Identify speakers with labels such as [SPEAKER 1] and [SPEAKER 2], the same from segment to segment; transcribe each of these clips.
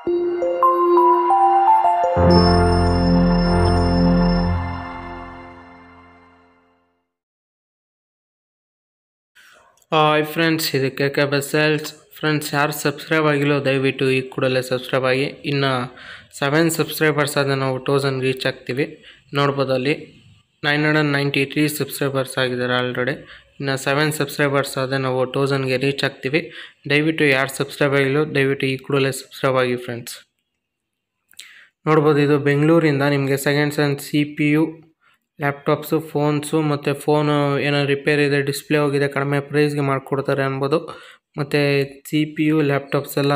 [SPEAKER 1] Hi friends ಇದು K K ಬೆಸೆಲ್ಸ್ friends ಯಾರು ಸಬ್ಸ್ಕ್ರೈಬ್ ಆಗಿಲ್ಲೋ ದಯವಿಟ್ಟು ಈ ಕೂಡಲೇ ಸಬ್ಸ್ಕ್ರೈಬ್ ಆಗಿ. ಇನ್ನು ಸೆವೆನ್ ಸಬ್ಸ್ಕ್ರೈಬರ್ಸ್ ಆದರೆ ನಾವು ಟೋಸನ್ ರೀಚ್ ಆಗ್ತೀವಿ. ನೋಡ್ಬೋದು ಅಲ್ಲಿ nine hundred ninety three subscribers ಆಗಿದ್ದಾರೆ ಆಲ್ರೆಡಿ ಇನ್ನು ಸೆವೆನ್ ಸಬ್ಸ್ಕ್ರೈಬರ್ಸ್ ಆದರೆ ನಾವು ತೌಸಂಡ್ಗೆ ರೀಚ್ ಆಗ್ತೀವಿ. ದಯವಿಟ್ಟು ಯಾರು ಸಬ್ಸ್ಕ್ರೈಬ್ ಆಗಿಲ್ಲೋ ದಯವಿಟ್ಟು ಈ ಕೂಡಲೇ ಸಬ್ಸ್ಕ್ರೈಬ್ ಆಗಿ ಫ್ರೆಂಡ್ಸ್ ನೋಡ್ಬೋದು ಇದು ಬೆಂಗಳೂರಿಂದ ನಿಮಗೆ seconds and C P U laptops phones ಮತ್ತು ಫೋನು ಏನೋ ರಿಪೇರ್ ಇದೆ ಡಿಸ್ಪ್ಲೇ ಹೋಗಿದೆ, ಕಡಿಮೆ ಪ್ರೈಸ್ಗೆ ಮಾಡಿಕೊಡ್ತಾರೆ ಅನ್ಬೋದು. ಮತ್ತು ಸಿ ಪಿ ಯು ಲ್ಯಾಪ್ಟಾಪ್ಸ್ ಎಲ್ಲ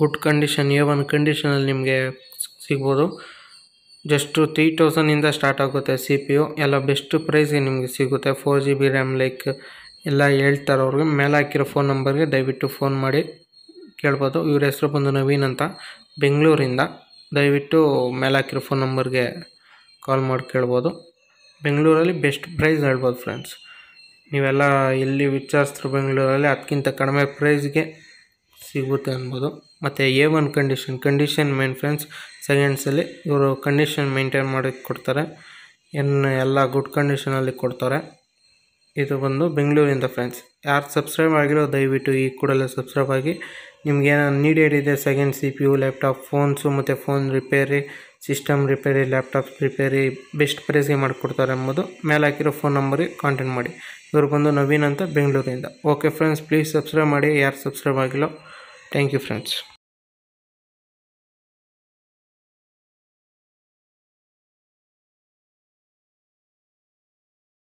[SPEAKER 1] ಗುಡ್ ಕಂಡೀಷನ್ ಎ ಒನ್ ಕಂಡೀಷನಲ್ಲಿ ನಿಮಗೆ ಸಿಗ್ಬೋದು. ಜಸ್ಟು ತ್ರೀ ತೌಸಂಡಿಂದ ಸ್ಟಾರ್ಟ್ ಆಗುತ್ತೆ ಸಿ ಪಿ ಯು ಎಲ್ಲ ಬೆಸ್ಟ್ ಪ್ರೈಸ್ಗೆ ನಿಮಗೆ ಸಿಗುತ್ತೆ. Four G B RAM like ಎಲ್ಲ ಹೇಳ್ತಾರೆ ಅವ್ರಿಗೆ. ಮೇಲೆ ಹಾಕಿರೋ ಫೋನ್ ನಂಬರ್ಗೆ ದಯವಿಟ್ಟು ಫೋನ್ ಮಾಡಿ. ಕೇಳ್ಬೋದು. ಇವ್ರ ಹೆಸರು ಬಂದು ನವೀನ್ ಅಂತ. ಬೆಂಗಳೂರಿಂದ. ದಯವಿಟ್ಟು ಮೇಲೆ ಹಾಕಿರೋ ಫೋನ್ ನಂಬರ್ಗೆ ಕಾಲ್ ಮಾಡಿ ಕೇಳ್ಬೋದು. ಬೆಂಗಳೂರಲ್ಲಿ ಬೆಸ್ಟ್ ಪ್ರೈಸ್ ಹೇಳ್ಬೋದು ಫ್ರೆಂಡ್ಸ್ ನೀವೆಲ್ಲ ಎಲ್ಲಿ ವಿಚಾರಿಸಿದ್ರು ಬೆಂಗಳೂರಲ್ಲಿ, ಅದಕ್ಕಿಂತ ಕಡಿಮೆ ಪ್ರೈಸ್ಗೆ ಸಿಗುತ್ತೆ ಅನ್ಬೋದು. ಮತ್ತು A one condition condition main friends ಸೆಕೆಂಡ್ಸಲ್ಲಿ ಇವರು ಕಂಡೀಷನ್ ಮೇಂಟೈನ್ ಮಾಡಿ ಕೊಡ್ತಾರೆ. ಏನು ಎಲ್ಲ ಗುಡ್ ಕಂಡೀಷನಲ್ಲಿ ಕೊಡ್ತಾರೆ. ಇದು ಬಂದು ಬೆಂಗಳೂರಿಂದ ಫ್ರೆಂಡ್ಸ್ ಯಾರು ಸಬ್ಸ್ಕ್ರೈಬ್ ಆಗಿರೋ ದಯವಿಟ್ಟು ಈ ಕೂಡಲೇ ಸಬ್ಸ್ಕ್ರೈಬ್ ಆಗಿ. ನಿಮ್ಗೆ ಏನಾದ್ರು ನೀಡೆಡ್ ಇದೆ second C P U laptop phones ಮತ್ತು phone repair system repair laptop repair best ಪ್ರೈಸ್ಗೆ ಮಾಡಿಕೊಡ್ತಾರೆ ಎಂಬುದು ಮೇಲೆ ಹಾಕಿರೋ ಫೋನ್ ನಂಬರಿಗೆ ಕಾಂಟ್ಯಾಕ್ಟ್ ಮಾಡಿ. ಇವರು ಬಂದು ನವೀನ್ ಅಂತ ಬೆಂಗಳೂರಿಂದ. ಓಕೆ ಫ್ರೆಂಡ್ಸ್ ಪ್ಲೀಸ್ ಸಬ್ಸ್ಕ್ರೈಬ್ ಮಾಡಿ. ಯಾರು ಸಬ್ಸ್ಕ್ರೈಬ್ ಆಗಿಲ್ಲೋ ಥ್ಯಾಂಕ್ ಯು ಫ್ರೆಂಡ್ಸ್